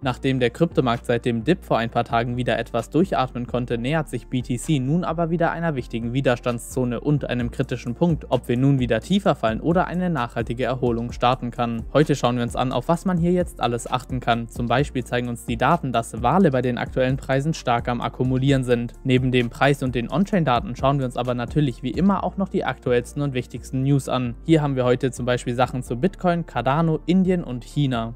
Nachdem der Kryptomarkt seit dem Dip vor ein paar Tagen wieder etwas durchatmen konnte, nähert sich BTC nun aber wieder einer wichtigen Widerstandszone und einem kritischen Punkt, ob wir nun wieder tiefer fallen oder eine nachhaltige Erholung starten kann. Heute schauen wir uns an, auf was man hier jetzt alles achten kann. Zum Beispiel zeigen uns die Daten, dass Wale bei den aktuellen Preisen stark am Akkumulieren sind. Neben dem Preis und den On-Chain-Daten schauen wir uns aber natürlich wie immer auch noch die aktuellsten und wichtigsten News an. Hier haben wir heute zum Beispiel Sachen zu Bitcoin, Cardano, Indien und China.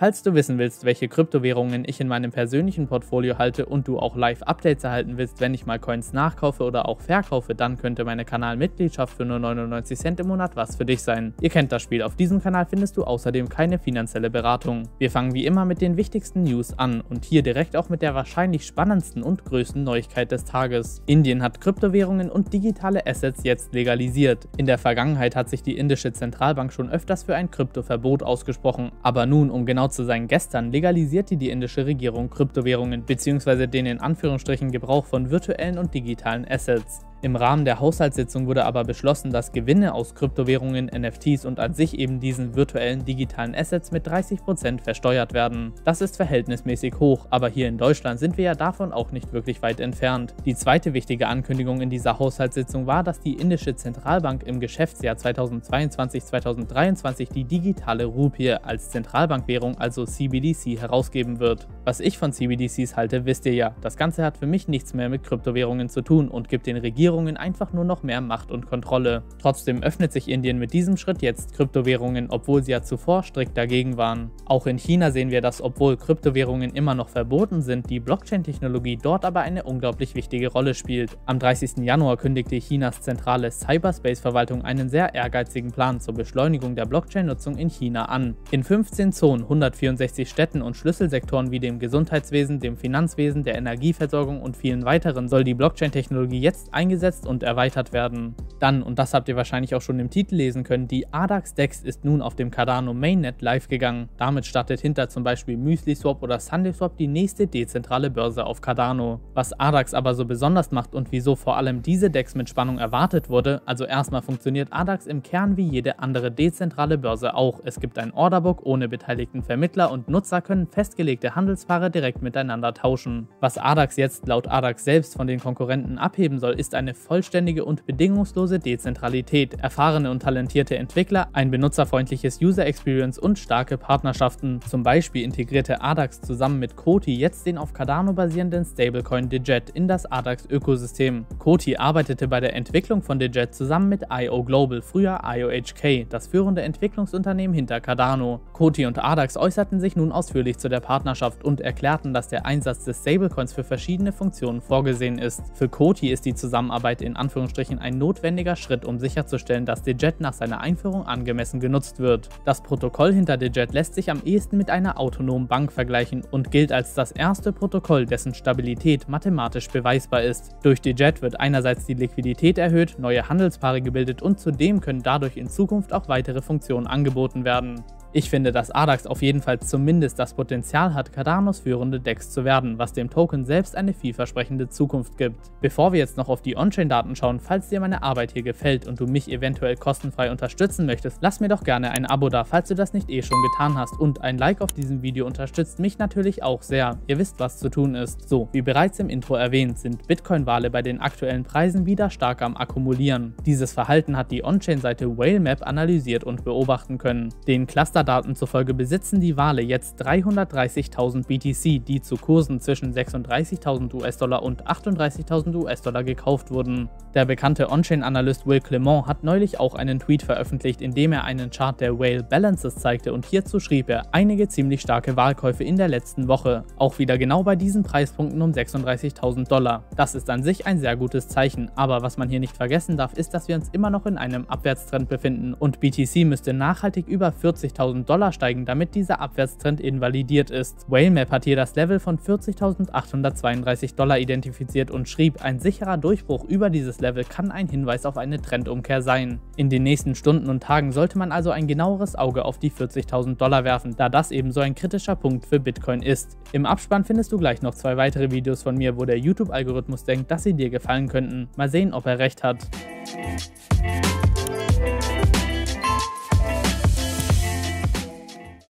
Falls du wissen willst, welche Kryptowährungen ich in meinem persönlichen Portfolio halte und du auch Live-Updates erhalten willst, wenn ich mal Coins nachkaufe oder auch verkaufe, dann könnte meine Kanalmitgliedschaft für nur 99 Cent im Monat was für dich sein. Ihr kennt das Spiel, auf diesem Kanal findest du außerdem keine finanzielle Beratung. Wir fangen wie immer mit den wichtigsten News an und hier direkt auch mit der wahrscheinlich spannendsten und größten Neuigkeit des Tages. Indien hat Kryptowährungen und digitale Assets jetzt legalisiert. In der Vergangenheit hat sich die indische Zentralbank schon öfters für ein Kryptoverbot ausgesprochen, aber nun, um genau zu sein, gestern legalisierte die indische Regierung Kryptowährungen bzw. den in Anführungsstrichen Gebrauch von virtuellen und digitalen Assets. Im Rahmen der Haushaltssitzung wurde aber beschlossen, dass Gewinne aus Kryptowährungen, NFTs und an sich eben diesen virtuellen digitalen Assets mit 30% versteuert werden. Das ist verhältnismäßig hoch, aber hier in Deutschland sind wir ja davon auch nicht wirklich weit entfernt. Die zweite wichtige Ankündigung in dieser Haushaltssitzung war, dass die indische Zentralbank im Geschäftsjahr 2022-2023 die digitale Rupie als Zentralbankwährung, also CBDC, herausgeben wird. Was ich von CBDCs halte, wisst ihr ja. Das Ganze hat für mich nichts mehr mit Kryptowährungen zu tun und gibt den Regierungen Regierungen einfach nur noch mehr Macht und Kontrolle. Trotzdem öffnet sich Indien mit diesem Schritt jetzt Kryptowährungen, obwohl sie ja zuvor strikt dagegen waren. Auch in China sehen wir, dass obwohl Kryptowährungen immer noch verboten sind, die Blockchain-Technologie dort aber eine unglaublich wichtige Rolle spielt. Am 30. Januar kündigte Chinas zentrale Cyberspace-Verwaltung einen sehr ehrgeizigen Plan zur Beschleunigung der Blockchain-Nutzung in China an. In 15 Zonen, 164 Städten und Schlüsselsektoren wie dem Gesundheitswesen, dem Finanzwesen, der Energieversorgung und vielen weiteren soll die Blockchain-Technologie jetzt eingesetzt eingesetzt und erweitert werden. Dann, und das habt ihr wahrscheinlich auch schon im Titel lesen können, die ADAX DEX ist nun auf dem Cardano Mainnet live gegangen. Damit startet hinter zum Beispiel MüsliSwap oder SundaeSwap die nächste dezentrale Börse auf Cardano. Was ADAX aber so besonders macht und wieso vor allem diese DEX mit Spannung erwartet wurde, also erstmal funktioniert ADAX im Kern wie jede andere dezentrale Börse auch. Es gibt ein Orderbook ohne beteiligten Vermittler und Nutzer können festgelegte Handelspaare direkt miteinander tauschen. Was ADAX jetzt laut ADAX selbst von den Konkurrenten abheben soll, ist eine vollständige und bedingungslose Dezentralität, erfahrene und talentierte Entwickler, ein benutzerfreundliches User Experience und starke Partnerschaften. Zum Beispiel integrierte ADAX zusammen mit Koti jetzt den auf Cardano basierenden Stablecoin Digit in das ADAX-Ökosystem. Koti arbeitete bei der Entwicklung von Digit zusammen mit IO Global, früher IOHK, das führende Entwicklungsunternehmen hinter Cardano. Koti und ADAX äußerten sich nun ausführlich zu der Partnerschaft und erklärten, dass der Einsatz des Stablecoins für verschiedene Funktionen vorgesehen ist. Für Koti ist die Zusammenarbeit in Anführungsstrichen ein notwendiger Schritt, um sicherzustellen, dass Digit nach seiner Einführung angemessen genutzt wird. Das Protokoll hinter Digit lässt sich am ehesten mit einer autonomen Bank vergleichen und gilt als das erste Protokoll, dessen Stabilität mathematisch beweisbar ist. Durch Digit wird einerseits die Liquidität erhöht, neue Handelspaare gebildet und zudem können dadurch in Zukunft auch weitere Funktionen angeboten werden. Ich finde, dass ADAX auf jeden Fall zumindest das Potenzial hat, Cardanos führende DEX zu werden, was dem Token selbst eine vielversprechende Zukunft gibt. Bevor wir jetzt noch auf die On-Chain-Daten schauen, falls dir meine Arbeit hier gefällt und du mich eventuell kostenfrei unterstützen möchtest, lass mir doch gerne ein Abo da, falls du das nicht eh schon getan hast und ein Like auf diesem Video unterstützt mich natürlich auch sehr. Ihr wisst, was zu tun ist. So, wie bereits im Intro erwähnt, sind Bitcoin-Wale bei den aktuellen Preisen wieder stark am Akkumulieren. Dieses Verhalten hat die On-Chain-Seite WhaleMap analysiert und beobachten können. Den Cluster Insta-Daten zufolge besitzen die Wale jetzt 330.000 BTC, die zu Kursen zwischen 36.000 US-Dollar und 38.000 US-Dollar gekauft wurden. Der bekannte On-Chain-Analyst Will Clement hat neulich auch einen Tweet veröffentlicht, in dem er einen Chart der Whale Balances zeigte und hierzu schrieb er einige ziemlich starke Wahlkäufe in der letzten Woche, auch wieder genau bei diesen Preispunkten um 36.000 Dollar. Das ist an sich ein sehr gutes Zeichen, aber was man hier nicht vergessen darf, ist, dass wir uns immer noch in einem Abwärtstrend befinden und BTC müsste nachhaltig über 40.000 40.000 Dollar steigen, damit dieser Abwärtstrend invalidiert ist. Whalemap hat hier das Level von 40.832 Dollar identifiziert und schrieb, ein sicherer Durchbruch über dieses Level kann ein Hinweis auf eine Trendumkehr sein. In den nächsten Stunden und Tagen sollte man also ein genaueres Auge auf die 40.000 Dollar werfen, da das eben so ein kritischer Punkt für Bitcoin ist. Im Abspann findest du gleich noch zwei weitere Videos von mir, wo der YouTube-Algorithmus denkt, dass sie dir gefallen könnten. Mal sehen, ob er recht hat.